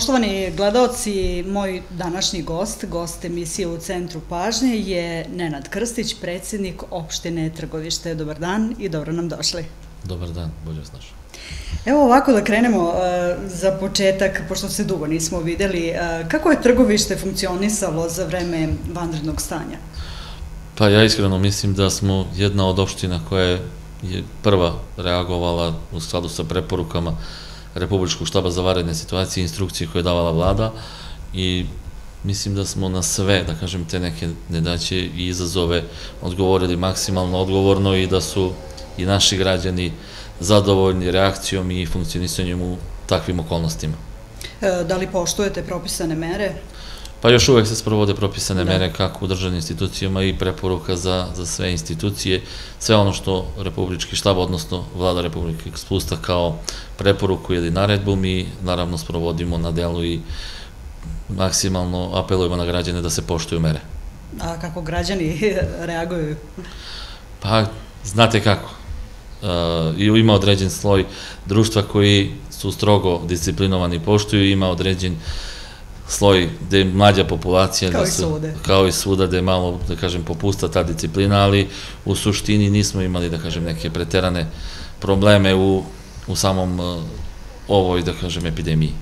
Poštovani gledalci, moj današnji gost, gost emisije u Centru pažnje je Nenad Krstić, predsjednik opštine Trgovište. Dobar dan i dobro nam došli. Dobar dan, bolje vas našao. Evo ovako da krenemo e, za početak, pošto se dugo nismo videli, e, kako je trgovište funkcionisalo za vreme vanrednog stanja? Pa ja iskreno mislim da smo jedna od opština koja je prva reagovala u skladu sa preporukama Republičkog štaba za varedne situacije instrukcije koje je davala vlada i mislim da smo na sve, da kažem, te neke nedaće i izazove odgovorili maksimalno odgovorno i da su i naši građani zadovoljni reakcijom i funkcionisanjem u takvim okolnostima. E, da li poštujete propisane mere? Pa još uvek se sprovode propisane da. mere kako u državnim institucijama i preporuka za, za sve institucije. Sve ono što Republički štab, odnosno vlada Republike spusta kao preporuku ili naredbu, mi naravno sprovodimo na delu i maksimalno apelujemo na građane da se poštuju mere. A kako građani reaguju? Pa, znate kako. Uh, I ima određen sloj društva koji su strogo disciplinovani poštuju, ima određen uh, sloj gde je mlađa populacija kao da se, i svude. kao i svuda da je malo da kažem popusta ta disciplina ali u suštini nismo imali da kažem neke preterane probleme u, u samom uh, ovoj da kažem epidemiji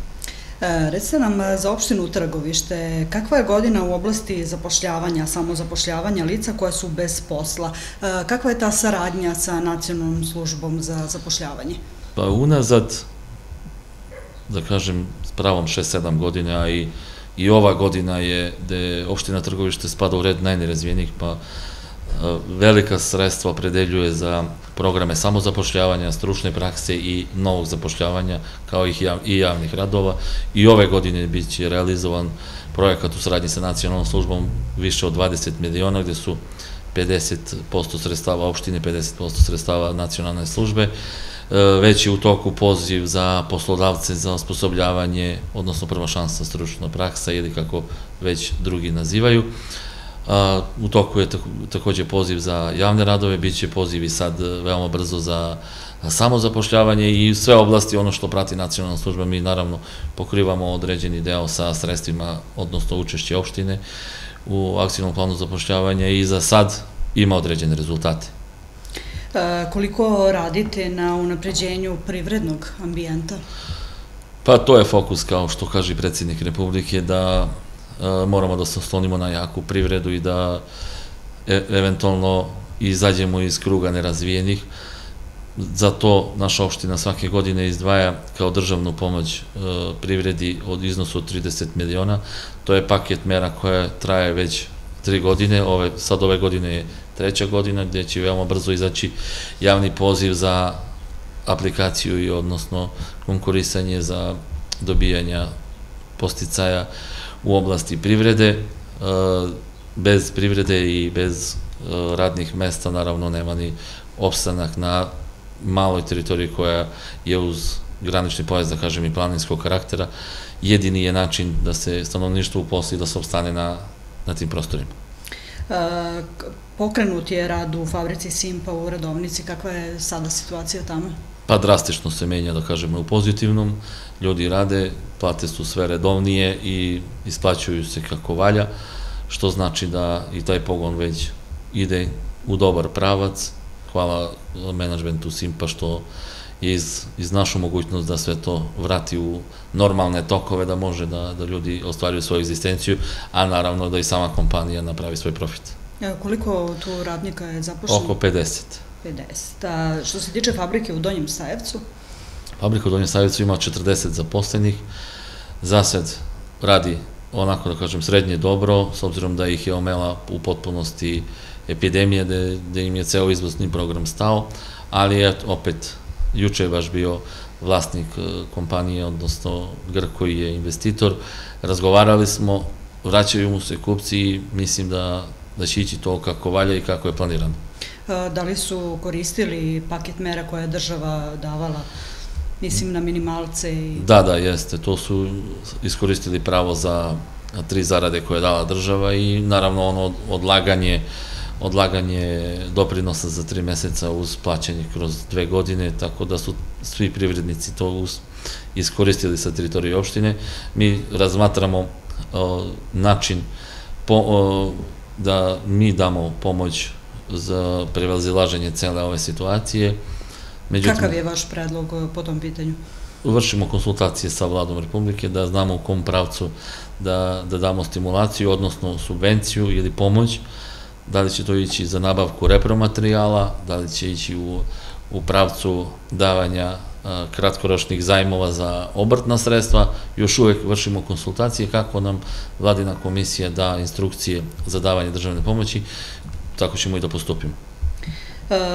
E, recite nam e, za opštinu Trgovište, kakva je godina u oblasti zapošljavanja, samo zapošljavanja lica koja su bez posla? E, kakva je ta saradnja sa nacionalnom službom za zapošljavanje? Pa unazad, da kažem, pravom 6-7 godina i, i ova godina je gde opština Trgovište spada u red najnerazvijenih, pa e, velika sredstva opredeljuje za programe samozapošljavanja, stručne prakse i novog zapošljavanja, kao i javnih radova. I ove godine bit će realizovan projekat u saradnji sa nacionalnom službom više od 20 miliona, gde su 50% sredstava opštine, 50% sredstava nacionalne službe. E, već je u toku poziv za poslodavce za osposobljavanje, odnosno prva šansa stručna praksa ili kako već drugi nazivaju. U toku je takođe poziv za javne radove, bit će poziv i sad veoma brzo za samozapošljavanje i sve oblasti ono što prati nacionalna služba, mi naravno pokrivamo određeni deo sa sredstvima, odnosno učešće opštine u akcijnom planu zapošljavanja i za sad ima određene rezultate. E, koliko radite na unapređenju privrednog ambijenta? Pa to je fokus, kao što kaže predsjednik Republike, da e, moramo da se oslonimo na jaku privredu i da e, eventualno izađemo iz kruga nerazvijenih. Za to naša opština svake godine izdvaja kao državnu pomoć privredi od iznosu od 30 miliona. To je paket mera koja traje već tri godine, ove, sad ove godine je treća godina gde će veoma brzo izaći javni poziv za aplikaciju i odnosno konkurisanje za dobijanja posticaja u oblasti privrede. E, bez privrede i bez e, radnih mesta naravno nema ni opstanak na maloj teritoriji koja je uz granični pojas, da kažem, i planinskog karaktera. Jedini je način da se stanovništvo uposli da se obstane na na tim prostorima. E, pokrenut je rad u fabrici Simpa u Radovnici, kakva je sada situacija tamo? Pa drastično se menja, da kažemo, u pozitivnom. Ljudi rade, plate su sve redovnije i isplaćuju se kako valja, što znači da i taj pogon već ide u dobar pravac. Hvala menadžmentu Simpa što iz, iz našu mogućnost da sve to vrati u normalne tokove, da može da, da ljudi ostvaruju svoju egzistenciju, a naravno da i sama kompanija napravi svoj profit. Evo, koliko tu radnika je zapošljeno? Oko 50. 50. A što se tiče fabrike u Donjem Stajevcu? Fabrika u Donjem Stajevcu ima 40 zaposlenih. Zased radi onako da kažem srednje dobro, s obzirom da ih je omela u potpunosti epidemije, gde, im je ceo izvozni program stao, ali je opet Juče je baš bio vlasnik e, kompanije, odnosno Grk koji je investitor. Razgovarali smo, vraćaju mu se kupci i mislim da, da će ići to kako valja i kako je planirano. E, da li su koristili paket mera koje je država davala? Mislim na minimalce i... Da, da, jeste. To su iskoristili pravo za tri zarade koje je dala država i naravno ono odlaganje odlaganje doprinosa za tri meseca uz plaćanje kroz dve godine, tako da su svi privrednici to iskoristili sa teritorije opštine. Mi razmatramo način da mi damo pomoć za prevazilaženje cele ove situacije. Međutim, Kakav je vaš predlog po tom pitanju? Vršimo konsultacije sa vladom Republike da znamo u kom pravcu da, da damo stimulaciju, odnosno subvenciju ili pomoć, da li će to ići za nabavku repromaterijala, da li će ići u, u pravcu davanja a, kratkoročnih zajmova za obrtna sredstva, još uvek vršimo konsultacije kako nam vladina komisija da instrukcije za davanje državne pomoći, tako ćemo i da postupimo.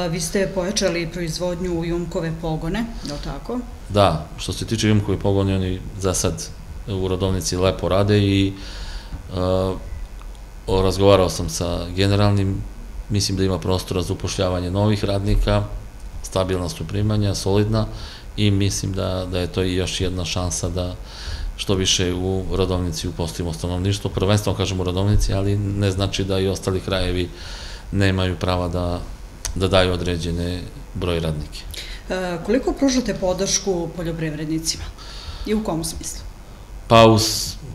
vi ste pojačali proizvodnju u jumkove pogone, je li tako? Da, što se tiče jumkove pogone, oni za sad u rodovnici lepo rade i razgovarao sam sa generalnim, mislim da ima prostora za upošljavanje novih radnika, stabilna su primanja, solidna i mislim da, da je to i još jedna šansa da što više u rodovnici upostavimo stanovništvo, prvenstveno kažem u rodovnici, ali ne znači da i ostali krajevi nemaju prava da, da daju određene broj radnike. E, koliko pružate podršku poljoprivrednicima i u kom smislu? Pa u,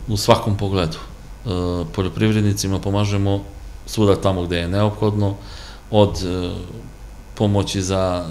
u svakom pogledu. E, poljoprivrednicima pomažemo svuda tamo gde je neophodno, od e, pomoći za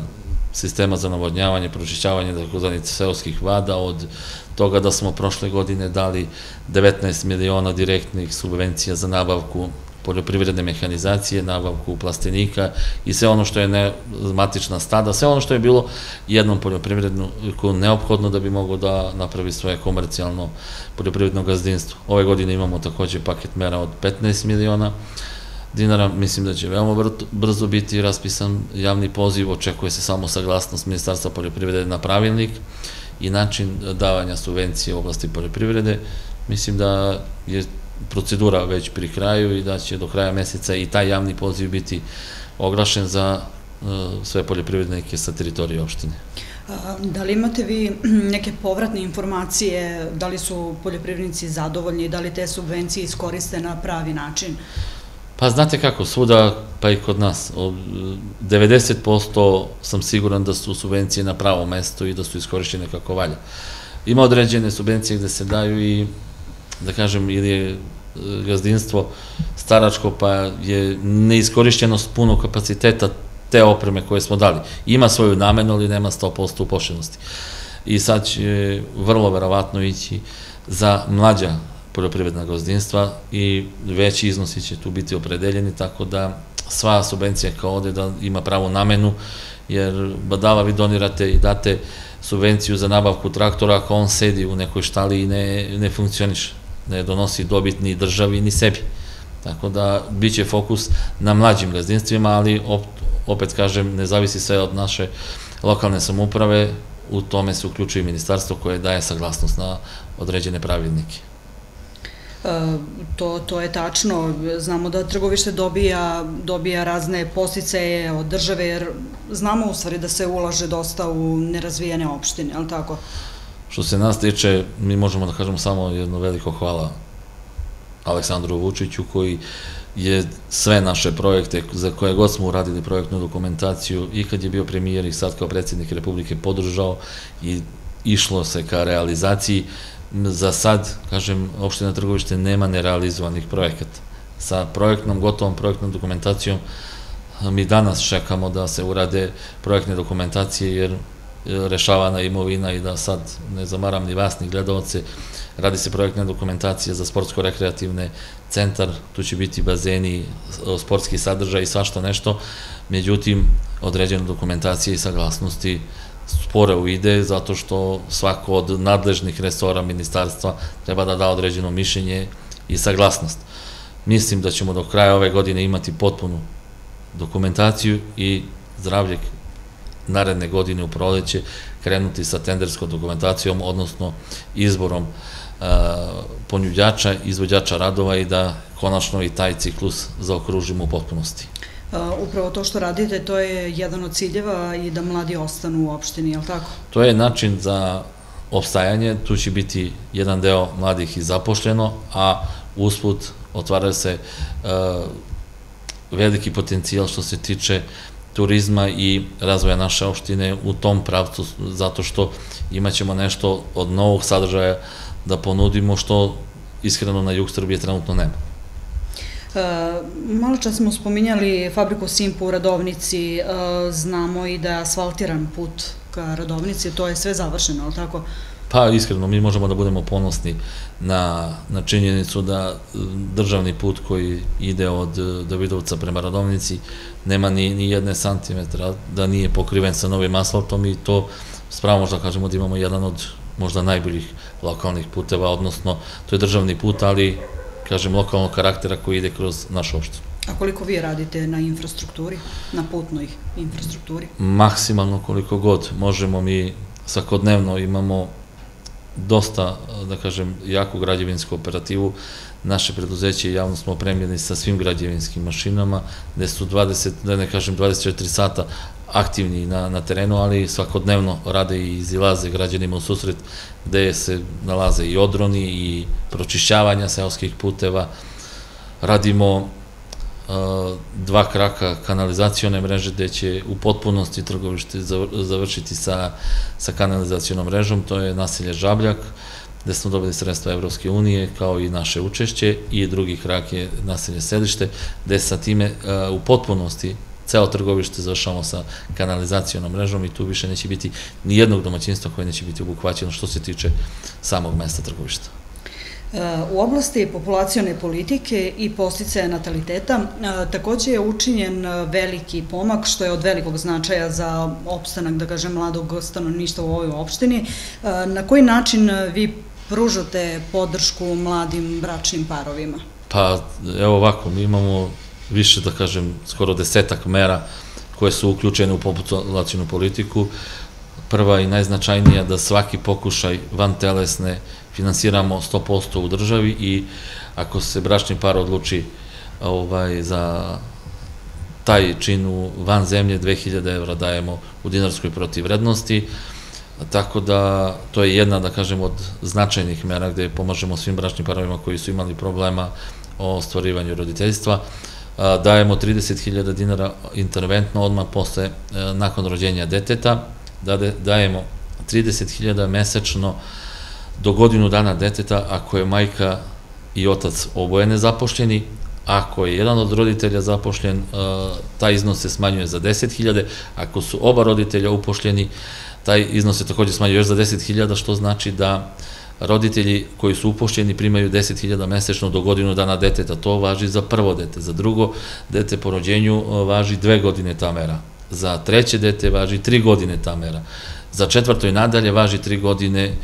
sistema za navodnjavanje, pročišćavanje takozvanih seoskih vada, od toga da smo prošle godine dali 19 miliona direktnih subvencija za nabavku poljoprivredne mehanizacije, nabavku plastenika i sve ono što je matična stada, sve ono što je bilo jednom poljoprivredniku neophodno da bi mogo da napravi svoje komercijalno poljoprivredno gazdinstvo. Ove godine imamo takođe paket mera od 15 miliona dinara, mislim da će veoma brzo biti raspisan javni poziv, očekuje se samo saglasnost Ministarstva poljoprivrede na pravilnik i način davanja subvencije u oblasti poljoprivrede. Mislim da je procedura već pri kraju i da će do kraja meseca i taj javni poziv biti oglašen za e, sve poljoprivrednike sa teritorije opštine. Da li imate vi neke povratne informacije, da li su poljoprivrednici zadovoljni, da li te subvencije iskoriste na pravi način? Pa znate kako, svuda, pa i kod nas, 90% sam siguran da su subvencije na pravom mestu i da su iskorišćene kako valja. Ima određene subvencije gde se daju i da kažem, ili je e, gazdinstvo staračko, pa je neiskorišćenost puno kapaciteta te opreme koje smo dali. Ima svoju namenu, ali nema 100% upošljenosti. I sad će vrlo verovatno ići za mlađa poljoprivredna gazdinstva i veći iznosi će tu biti opredeljeni, tako da sva subvencija kao ovde da ima pravu namenu, jer badava vi donirate i date subvenciju za nabavku traktora ako on sedi u nekoj štali i ne, ne funkcioniše ne donosi dobit ni državi ni sebi. Tako da biće fokus na mlađim gazdinstvima, ali opet kažem, ne zavisi sve od naše lokalne samuprave, u tome se uključuje ministarstvo koje daje saglasnost na određene pravilnike. E, to, to je tačno. Znamo da trgovište dobija, dobija razne postice od države, jer znamo u stvari da se ulaže dosta u nerazvijene opštine, ali tako? Što se nas tiče, mi možemo da kažemo samo jedno veliko hvala Aleksandru Vučiću koji je sve naše projekte za koje god smo uradili projektnu dokumentaciju i kad je bio premijer i sad kao predsjednik Republike podržao i išlo se ka realizaciji. Za sad, kažem, opština Trgovište nema nerealizovanih projekata. Sa projektnom, gotovom projektnom dokumentacijom mi danas čekamo da se urade projektne dokumentacije jer rešavana imovina i da sad ne zamaram ni vas ni gledalce, radi se projektna dokumentacija za sportsko-rekreativne centar, tu će biti bazeni, sportski sadržaj i svašta nešto, međutim, određena dokumentacija i saglasnosti spore u ide, zato što svako od nadležnih resora ministarstva treba da da određeno mišljenje i saglasnost. Mislim da ćemo do kraja ove godine imati potpunu dokumentaciju i zdravlje naredne godine u proleće krenuti sa tenderskom dokumentacijom, odnosno izborom ponjuđača, izvođača radova i da konačno i taj ciklus zaokružimo u potpunosti. E, upravo to što radite, to je jedan od ciljeva i da mladi ostanu u opštini, je li tako? To je način za obstajanje, tu će biti jedan deo mladih i zapošljeno, a usput otvaraju se uh, veliki potencijal što se tiče turizma i razvoja naše opštine u tom pravcu, zato što imaćemo nešto od novog sadržaja da ponudimo što iskreno na jug Srbije trenutno nema. E, malo čas smo spominjali fabriku Simpa u Radovnici, e, znamo i da je asfaltiran put ka Radovnici, to je sve završeno, ali tako? Pa iskreno, mi možemo da budemo ponosni na, na činjenicu da državni put koji ide od Davidovca prema Radovnici nema ni, ni jedne santimetra, da nije pokriven sa novim asfaltom i to spravo možda kažemo da imamo jedan od možda najboljih lokalnih puteva, odnosno to je državni put, ali kažem lokalnog karaktera koji ide kroz našu opštinu. A koliko vi radite na infrastrukturi, na putnoj infrastrukturi? Maksimalno koliko god možemo mi svakodnevno imamo dosta, da kažem, jaku građevinsku operativu. Naše preduzeće javno smo opremljeni sa svim građevinskim mašinama, gde su 20, da ne kažem 24 sata aktivni na, na terenu, ali svakodnevno rade i izilaze građanima u susret, gde se nalaze i odroni i pročišćavanja seoskih puteva. Radimo dva kraka kanalizacione mreže gde će u potpunosti trgovište završiti sa, sa kanalizacionom mrežom, to je nasilje Žabljak, gde smo dobili sredstva Evropske unije, kao i naše učešće, i drugi krak je nasilje Sedište, gde sa time u potpunosti ceo trgovište završamo sa kanalizacionom mrežom i tu više neće biti ni jednog domaćinstva koje neće biti obuhvaćeno što se tiče samog mesta trgovišta. U oblasti populacione politike i posticaja nataliteta takođe je učinjen veliki pomak što je od velikog značaja za opstanak, da kažem, mladog stanovništva u ovoj opštini. Na koji način vi pružate podršku mladim bračnim parovima? Pa, evo ovako, mi imamo više, da kažem, skoro desetak mera koje su uključene u populacijnu politiku. Prva i najznačajnija da svaki pokušaj van telesne finansiramo 100% u državi i ako se bračni par odluči ovaj, za taj čin u van zemlje 2000 evra dajemo u dinarskoj protivrednosti, tako da to je jedna, da kažem, od značajnih mera gde pomažemo svim bračnim parovima koji su imali problema o stvarivanju roditeljstva. Dajemo 30.000 dinara interventno odmah posle, e, nakon rođenja deteta, dajemo 30.000 mesečno do godinu dana deteta ako je majka i otac oboje nezapošljeni, ako je jedan od roditelja zapošljen, e, taj iznos se smanjuje za 10.000, ako su oba roditelja upošljeni, taj iznos se takođe smanjuje još za 10.000, što znači da roditelji koji su upošljeni primaju 10.000 mesečno do godinu dana deteta. To važi za prvo dete. Za drugo dete po rođenju e, važi dve godine ta mera. Za treće dete važi tri godine ta mera. Za četvrto i nadalje važi tri godine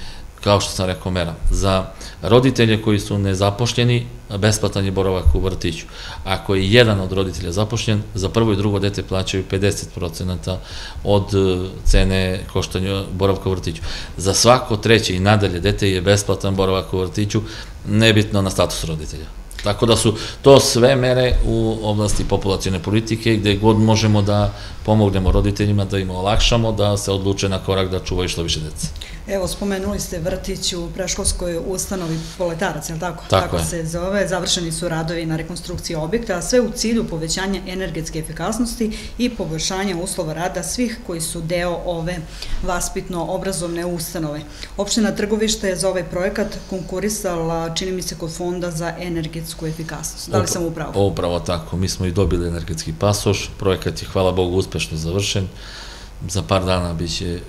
kao što sam rekao mera. Za roditelje koji su nezapošljeni, besplatan je boravak u vrtiću. Ako je jedan od roditelja zapošljen, za prvo i drugo dete plaćaju 50% od e, cene koštanja boravka u vrtiću. Za svako treće i nadalje dete je besplatan boravak u vrtiću, nebitno na status roditelja. Tako da su to sve mere u oblasti populacijne politike gde god možemo da pomognemo roditeljima, da im olakšamo, da se odluče na korak da čuvaju što više dece. Evo, spomenuli ste vrtić u preškolskoj ustanovi Poletarac, je li tako? Tako, tako je. se zove. Završeni su radovi na rekonstrukciji objekta, a sve u cilju povećanja energetske efikasnosti i poboljšanja uslova rada svih koji su deo ove vaspitno-obrazovne ustanove. Opština Trgovište je za ovaj projekat konkurisala, čini mi se, kod Fonda za energetsku efikasnost. Da li sam upravo? Upravo tako. Mi smo i dobili energetski pasoš. Projekat je, hvala Bogu, uspešno završen za par dana biće e,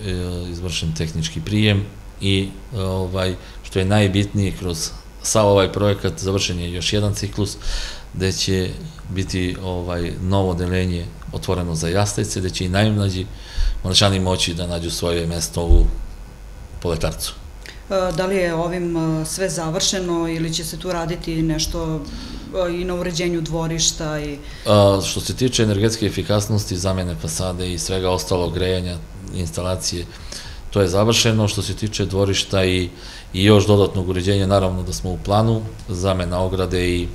izvršen tehnički prijem i e, ovaj što je najbitnije kroz sav ovaj projekat završen je još jedan ciklus gde će biti ovaj novo delenje otvoreno za jastajce, gde će i najmlađi mlađani moći da nađu svoje mesto u poletarcu. E, da li je ovim sve završeno ili će se tu raditi nešto i na uređenju dvorišta i... A, što se tiče energetske efikasnosti, zamene fasade i svega ostalo grejanja, instalacije, to je završeno. Što se tiče dvorišta i, i još dodatnog uređenja, naravno da smo u planu, zamena ograde i,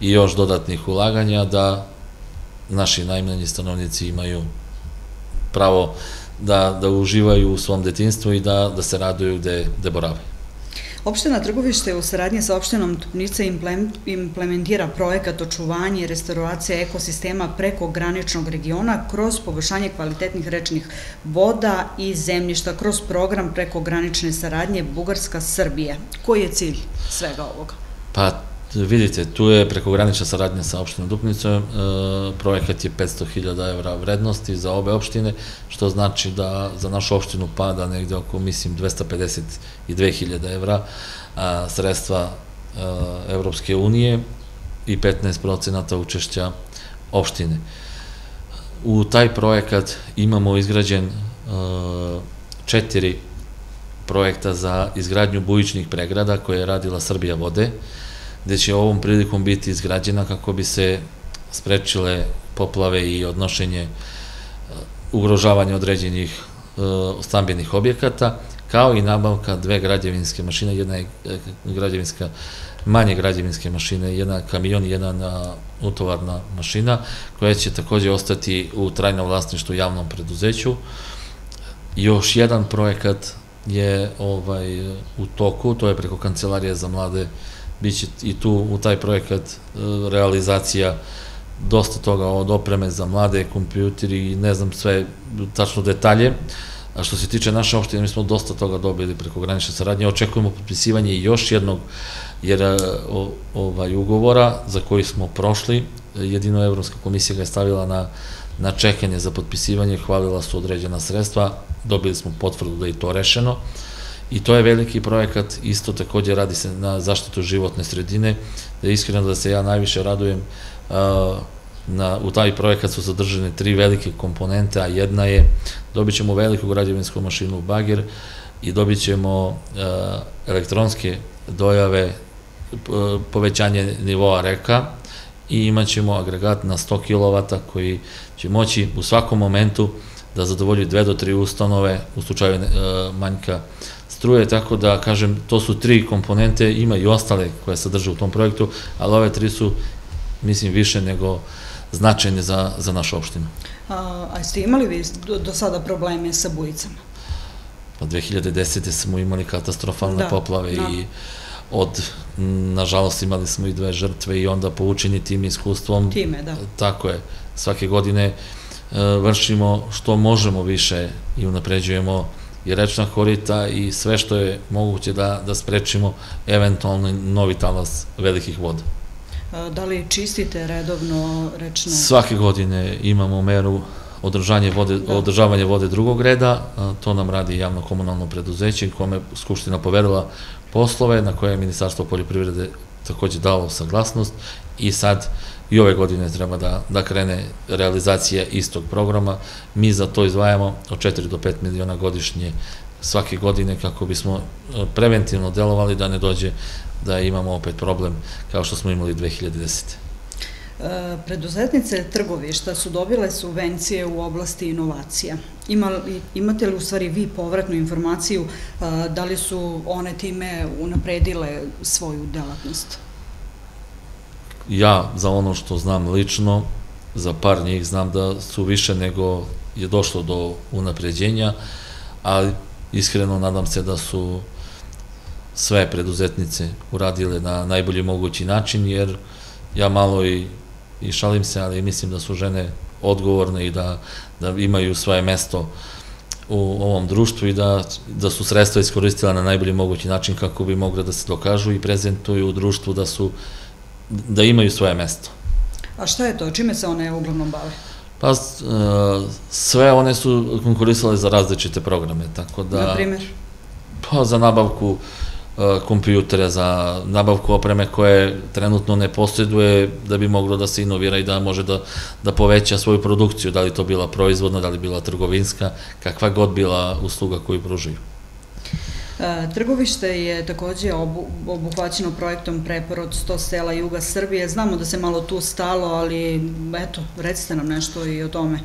i još dodatnih ulaganja, da naši najmljenji stanovnici imaju pravo da, da uživaju u svom detinstvu i da, da se raduju gde, gde boravaju. Opština Trgovište u saradnji sa opštinom Tupnica implementira projekat očuvanja i restauracije ekosistema preko graničnog regiona kroz poboljšanje kvalitetnih rečnih voda i zemljišta kroz program preko granične saradnje Bugarska-Srbije. Koji je cilj svega ovoga? Pa Vidite, tu je prekogranična saradnja sa opštinom Dupnicom, e, projekat je 500.000 evra vrednosti za obe opštine, što znači da za našu opštinu pada negde oko, mislim, 252.000 evra sredstva a, Evropske unije i 15% učešća opštine. U taj projekat imamo izgrađen a, četiri projekta za izgradnju bujičnih pregrada koje je radila Srbija vode, gde će ovom prilikom biti izgrađena kako bi se sprečile poplave i odnošenje uh, ugrožavanja određenih uh, stambenih objekata, kao i nabavka dve građevinske mašine, jedna je uh, građevinska, manje građevinske mašine, jedna kamion i jedna utovarna mašina, koja će takođe ostati u trajnom vlasništu javnom preduzeću. Još jedan projekat je ovaj u toku, to je preko Kancelarije za mlade Biće i tu u taj projekat e, realizacija dosta toga od opreme za mlade, kompjuteri i ne znam sve tačno detalje. A što se tiče naše opštine, mi smo dosta toga dobili preko granične saradnje. Očekujemo potpisivanje još jednog jer, e, ovaj, ugovora za koji smo prošli. Jedino Evropska komisija ga je stavila na, na čekanje za potpisivanje, hvalila su određena sredstva, dobili smo potvrdu da je to rešeno. I to je veliki projekat, isto takođe radi se na zaštitu životne sredine, da iskreno da se ja najviše radujem na, u taj projekat su zadržane tri velike komponente, a jedna je, dobit ćemo veliku građevinsku mašinu Bager i dobit ćemo elektronske dojave, povećanje nivoa reka i imat ćemo agregat na 100 kW koji će moći u svakom momentu da zadovolji dve do tri ustanove u slučaju manjka struje, tako da, kažem, to su tri komponente, ima i ostale koje sadrže u tom projektu, ali ove tri su, mislim, više nego značajne za, za našu opštinu. A, a ste imali vi do, do sada probleme sa bujicama? Pa 2010. smo imali katastrofalne da, poplave da. i od, nažalost, imali smo i dve žrtve i onda poučeni tim iskustvom. Time, da. Tako je. Svake godine e, vršimo što možemo više i unapređujemo i rečna korita i sve što je moguće da, da sprečimo eventualno novi talas velikih voda. Da li čistite redovno rečne? Svake godine imamo meru održavanje vode, da. održavanje vode drugog reda, to nam radi javno komunalno preduzeće kome Skupština poverila poslove na koje je Ministarstvo poljoprivrede takođe dalo saglasnost i sad i ove godine treba da, da krene realizacija istog programa. Mi za to izdvajamo od 4 do 5 miliona godišnje svake godine kako bismo e, preventivno delovali da ne dođe da imamo opet problem kao što smo imali 2010. E, preduzetnice trgovišta su dobile subvencije u oblasti inovacija. Ima, imate li u stvari vi povratnu informaciju e, da li su one time unapredile svoju delatnost? ja za ono što znam lično, za par njih znam da su više nego je došlo do unapređenja, ali iskreno nadam se da su sve preduzetnice uradile na najbolji mogući način, jer ja malo i, i šalim se, ali mislim da su žene odgovorne i da, da imaju svoje mesto u ovom društvu i da, da su sredstva iskoristila na najbolji mogući način kako bi mogli da se dokažu i prezentuju u društvu da su da imaju svoje mesto. A šta je to? Čime se one uglavnom bave? Pa, e, sve one su konkurisale za različite programe, tako da... Na primjer? Pa, za nabavku e, kompjutere, za nabavku opreme koje trenutno ne posjeduje da bi moglo da se inovira i da može da, da poveća svoju produkciju, da li to bila proizvodna, da li bila trgovinska, kakva god bila usluga koju pružaju. E, trgovište je takođe obuhvaćeno projektom Preporod 100 sela Juga Srbije. Znamo da se malo tu stalo, ali eto, recite nam nešto i o tome.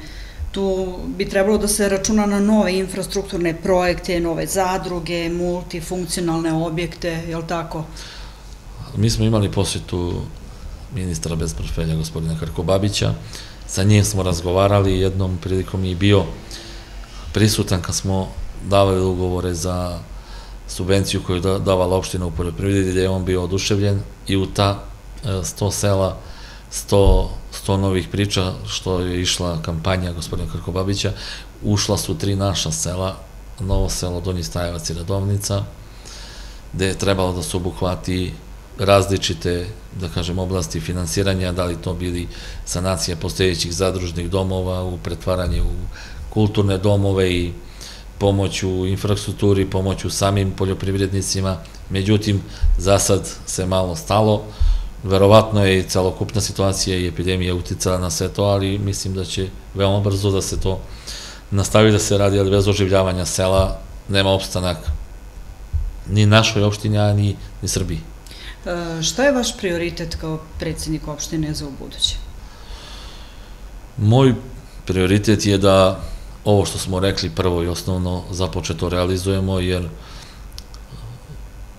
Tu bi trebalo da se računa na nove infrastrukturne projekte, nove zadruge, multifunkcionalne objekte, je li tako? Mi smo imali posjetu ministra bez portfelja, gospodina Karkobabića. Sa njim smo razgovarali, jednom prilikom je bio prisutan kad smo davali ugovore za subvenciju koju je davala opština u poljoprivredi, gde je on bio oduševljen i u ta 100 sela 100, 100 novih priča, što je išla kampanja gospodina Krkobabića, ušla su tri naša sela, Novo selo, Donji Stajevac i Radovnica, gde je trebalo da se obuhvati različite, da kažem, oblasti finansiranja, da li to bili sanacija postojećih zadružnih domova, u pretvaranje u kulturne domove i pomoć u infrastrukturi, pomoć u samim poljoprivrednicima, međutim, za sad se malo stalo, verovatno je i celokupna situacija i epidemija uticala na sve to, ali mislim da će veoma brzo da se to nastavi da se radi, ali bez oživljavanja sela nema opstanak ni našoj opštini, a ni, ni Srbiji. E, šta je vaš prioritet kao predsednik opštine za ubuduće? Moj prioritet je da ovo što smo rekli prvo i osnovno započeto realizujemo, jer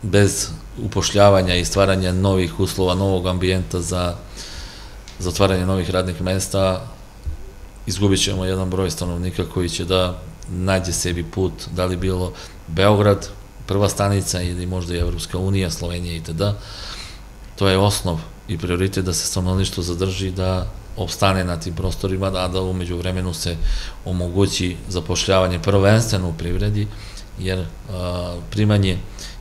bez upošljavanja i stvaranja novih uslova, novog ambijenta za, za otvaranje novih radnih mesta, izgubit ćemo jedan broj stanovnika koji će da nađe sebi put, da li bilo Beograd, prva stanica ili možda i Evropska unija, Slovenija i tada. To je osnov i prioritet da se stanovništvo zadrži, da obstane na tim prostorima, a da umeđu vremenu se omogući zapošljavanje prvenstveno u privredi, jer a, primanje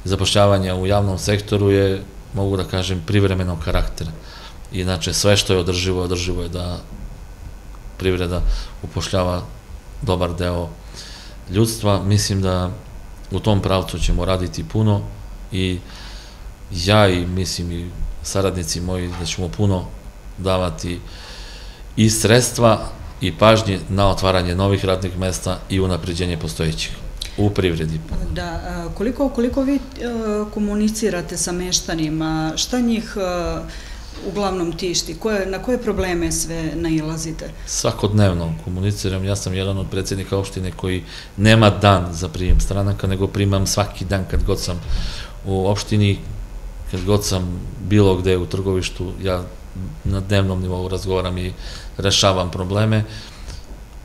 zapošljavanja u javnom sektoru je, mogu da kažem, privremenog karaktera. Inače, sve što je održivo, održivo je da privreda upošljava dobar deo ljudstva. Mislim da u tom pravcu ćemo raditi puno i ja i mislim i saradnici moji da ćemo puno davati i sredstva i pažnje na otvaranje novih radnih mesta i unapređenje postojećih u privredi. Da, koliko, koliko vi komunicirate sa meštanima, šta njih uglavnom tišti? Koje, na koje probleme sve nailazite? Svakodnevno komuniciram. Ja sam jedan od predsednika opštine koji nema dan za prijem stranaka, nego primam svaki dan kad god sam u opštini, kad god sam bilo gde u trgovištu, ja na dnevnom nivou razgovaram i rešavam probleme.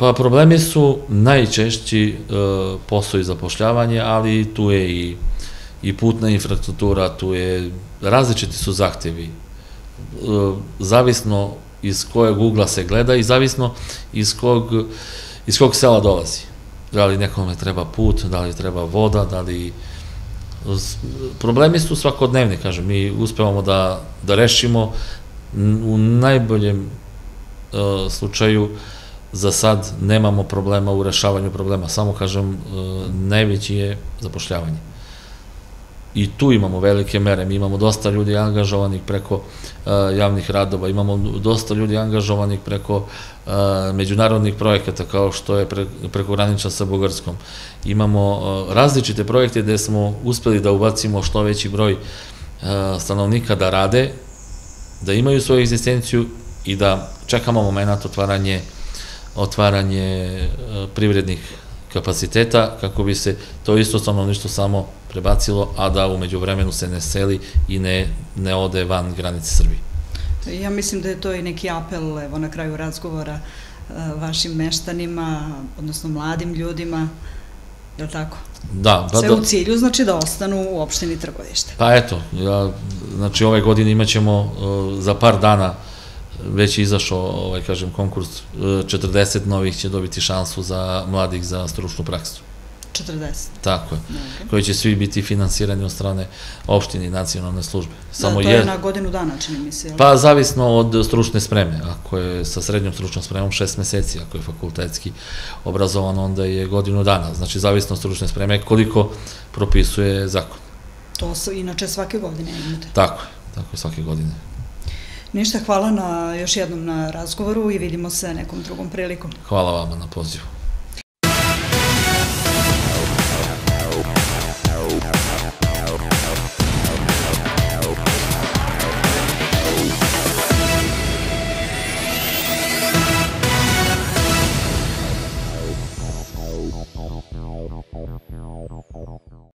Pa problemi su najčešći e, posao i zapošljavanje, ali tu je i, i putna infrastruktura, tu je, različiti su zahtevi E, zavisno iz kojeg ugla se gleda i zavisno iz kog, iz kog sela dolazi. Da li nekome treba put, da li treba voda, da li... Problemi su svakodnevni, kažem, mi uspevamo da, da rešimo u najboljem uh, slučaju za sad nemamo problema u rešavanju problema, samo kažem, uh, najveći je zapošljavanje i tu imamo velike mere, mi imamo dosta ljudi angažovanih preko uh, javnih radova, imamo dosta ljudi angažovanih preko uh, međunarodnih projekata kao što je pre, preko graniča sa Bugarskom. Imamo različite projekte gde smo uspeli da ubacimo što veći broj stanovnika da rade, da imaju svoju egzistenciju i da čekamo moment otvaranje otvaranje privrednih kapaciteta kako bi se to isto stanovništvo samo prebacilo, a da umeđu vremenu se ne seli i ne, ne ode van granice Srbije. Ja mislim da je to i neki apel evo, na kraju razgovora e, vašim meštanima, odnosno mladim ljudima, je li tako? Da. Pa Sve da, u cilju znači da ostanu u opštini Trgovište. Pa eto, ja, znači ove godine imaćemo uh, za par dana uh, već je izašao, ovaj, kažem, konkurs, 40 e, novih će dobiti šansu za mladih za stručnu praksu. 40. Tako je. Okay. Koji će svi biti finansirani od strane opštine i nacionalne službe. Da, Samo da, to je, je na godinu dana, čini mi se. Pa, zavisno od stručne spreme. Ako je sa srednjom stručnom spremom šest meseci, ako je fakultetski obrazovan, onda je godinu dana. Znači, zavisno od stručne spreme, koliko propisuje zakon. To su inače svake godine imate. Tako je, tako je svake godine. Ništa, hvala na još jednom na razgovoru i vidimo se nekom drugom prilikom. Hvala vama na pozivu.